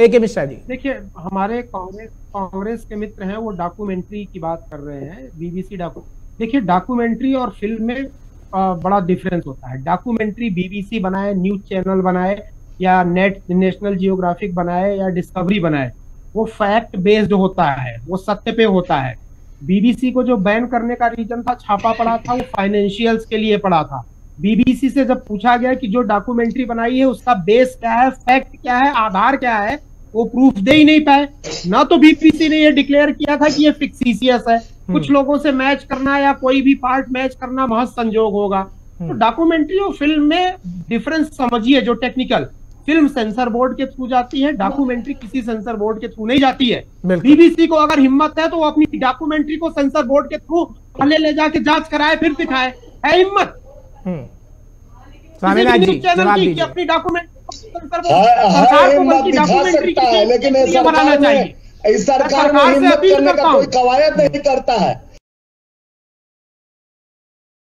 ए के मिश्रा जी। देखिए हमारे कांग्रेस कांग्रेस के मित्र हैं वो डॉक्यूमेंट्री की बात कर रहे हैं बीबीसी डॉक्यू देखिए डॉक्यूमेंट्री और फ़िल्म में आ, बड़ा डिफरेंस होता है। डॉक्यूमेंट्री बीबीसी बनाए न्यूज़ चैनल बनाए या नेट नेशनल जियोग्राफिक बनाए या डिस्कवरी बनाए वो फैक्ट बेस्ड होता है वो सत्य पे होता है। बीबीसी को जो बैन करने का रीजन था छापा पड़ा था वो फाइनेंशियल्स के लिए पड़ा था। बीबीसी से जब पूछा गया कि जो डॉक्यूमेंट्री बनाई है उसका बेस क्या है फैक्ट क्या है आधार क्या है वो प्रूफ दे ही नहीं पाए। ना तो बीपीसी ने ये डिक्लेयर किया था कि ये फिक्सीसियस है। कुछ हम्म। लोगों से मैच करना या कोई भी पार्ट मैच करना महज संजोग होगा। तो हम्म। डॉक्यूमेंट्री और फ़िल्म में डिफरेंस समझिए जो टेक्निकल फ़िल्म सेंसर बोर्ड के थ्रू जाती है डॉक्यूमेंट्री किसी सेंसर बोर्ड के थ्रू नहीं जाती है। बीबीसी को अगर हिम्मत है तो वो अपनी डॉक्यूमेंट्री को सेंसर बोर्ड के थ्रू पहले ले जाके जाँच कराए फिर दिखाए। है हिम्मत। हम्म। चैनल की अपनी डॉक्यूमेंट सकता है लेकिन बनाना चाहिए। इस सरकार में हिम्मत करने करता का कोई कवायद नहीं करता है।